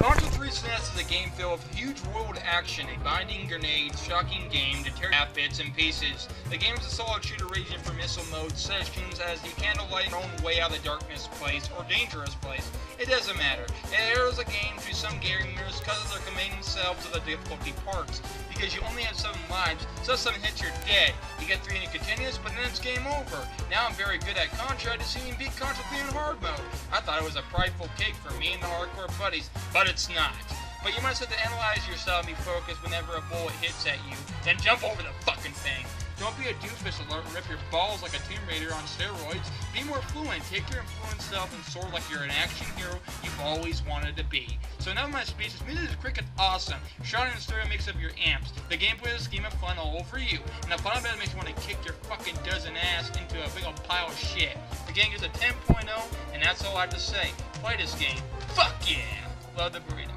Contra 3 SNES is a game filled with huge world action, a binding grenades, shocking game to tear half bits and pieces. The game is a solid shooter ranging from missile mode sessions as you candlelight your own way out of the darkness place or dangerous place. It doesn't matter. It arrows a game to some gamers because they're committing themselves to the difficulty parts. Because you only have 7 lives, so someone hits you're dead. You get 3 in continuous, but then it's game over. Now I'm very good at Contra to see me beat Contra 3 in hard mode. I thought it was a prideful cake for me and the hardcore buddies, but it's not. But you must have to analyze yourself and be focused whenever a bullet hits at you, then jump over the fucking thing. Don't be a doofus alert rip your balls like a Tomb Raider on steroids. Be more fluent. Take your influence self and soar like you're an action hero you've always wanted to be. So enough of my speeches. Music is cricket awesome. Shot and stereo makes up your amps. The gameplay is a scheme of fun all over you. And the of it makes you want to kick your fucking dozen ass into a big old pile of shit. The game is a 10.0, and that's all I have to say. Play this game. Fuck yeah! Love the burrito.